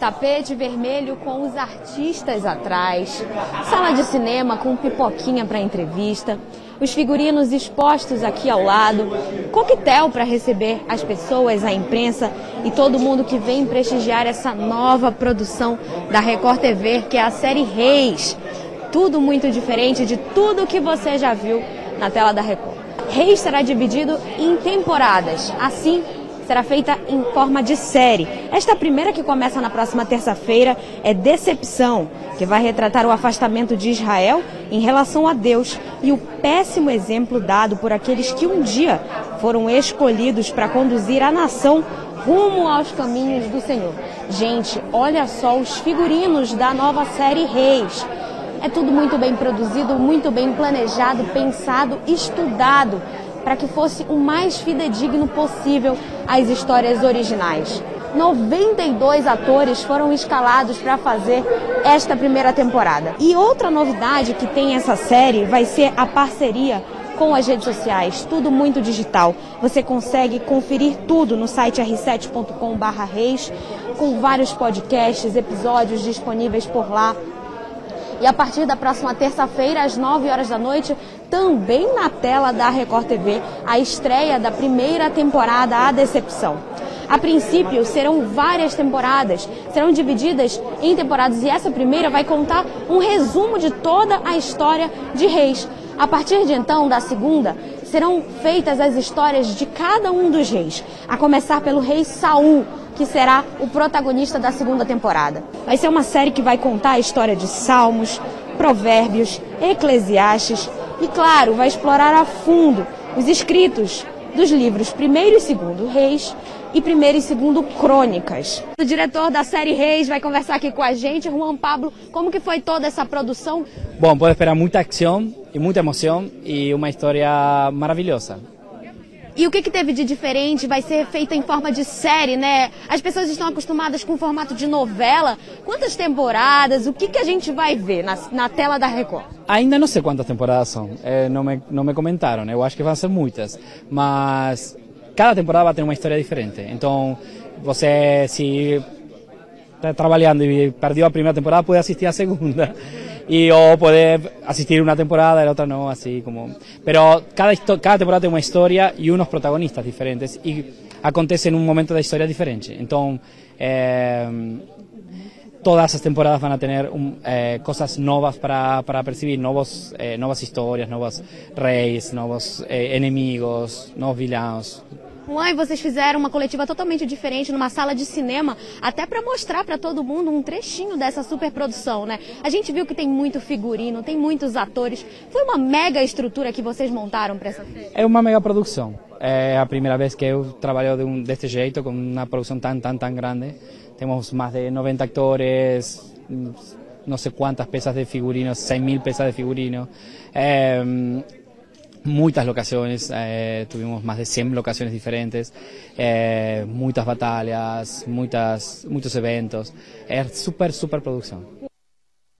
Tapete vermelho com os artistas atrás, sala de cinema com pipoquinha para entrevista, os figurinos expostos aqui ao lado, coquetel para receber as pessoas, a imprensa e todo mundo que vem prestigiar essa nova produção da Record TV, que é a série Reis. Tudo muito diferente de tudo que você já viu na tela da Record. Reis será dividido em temporadas, assim será feita em forma de série. Esta primeira, que começa na próxima terça-feira, é Decepção, que vai retratar o afastamento de Israel em relação a Deus e o péssimo exemplo dado por aqueles que um dia foram escolhidos para conduzir a nação rumo aos caminhos do Senhor. Gente, olha só os figurinos da nova série Reis. É tudo muito bem produzido, muito bem planejado, pensado, estudado para que fosse o mais fidedigno possível às histórias originais. 92 atores foram escalados para fazer esta primeira temporada. E outra novidade que tem essa série vai ser a parceria com as redes sociais, tudo muito digital. Você consegue conferir tudo no site r7.com/reis, com vários podcasts, episódios disponíveis por lá. E a partir da próxima terça-feira, às 9 horas da noite, também na tela da Record TV, a estreia da primeira temporada A Decepção. A princípio, serão várias temporadas, serão divididas em temporadas e essa primeira vai contar um resumo de toda a história de Reis. A partir de então, da segunda, serão feitas as histórias de cada um dos reis, a começar pelo rei Saul, que será o protagonista da segunda temporada. Vai ser uma série que vai contar a história de Salmos, Provérbios, Eclesiastes e, claro, vai explorar a fundo os escritos dos livros Primeiro e Segundo Reis e Primeiro e Segundo Crônicas. O diretor da série Reis vai conversar aqui com a gente, Juan Pablo. Como que foi toda essa produção? Bom, pode esperar muita ação e muita emoção e uma história maravilhosa. E o que, que teve de diferente? Vai ser feita em forma de série, né? As pessoas estão acostumadas com o formato de novela. Quantas temporadas? O que, que a gente vai ver na, na tela da Record? Ainda não sei quantas temporadas são. É, não, me, não me comentaram. Eu acho que vão ser muitas. Mas cada temporada vai ter uma história diferente. Então, você se está trabalhando e perdeu a primeira temporada, pode assistir a segunda. Y o poder asistir una temporada y la otra no, así como... Pero cada, cada temporada tiene una historia y unos protagonistas diferentes y acontece en un momento de historia diferente. Entonces, eh, todas esas temporadas van a tener eh, cosas nuevas para, para percibir, nuevos, eh, nuevas historias, nuevos reyes, nuevos eh, enemigos, nuevos villanos, Juan, vocês fizeram uma coletiva totalmente diferente numa sala de cinema, até para mostrar para todo mundo um trechinho dessa superprodução, né? A gente viu que tem muito figurino, tem muitos atores. Foi uma mega estrutura que vocês montaram para essa série? É uma mega produção. É a primeira vez que eu trabalho de um, deste jeito, com uma produção tão, tão, tão grande. Temos mais de 90 atores, não sei quantas peças de figurinos, 100 mil peças de figurinos. É, muchas locaciones, eh, tuvimos más de 100 locaciones diferentes, eh, muchas batallas, muchas, muchos eventos, es súper, súper producción.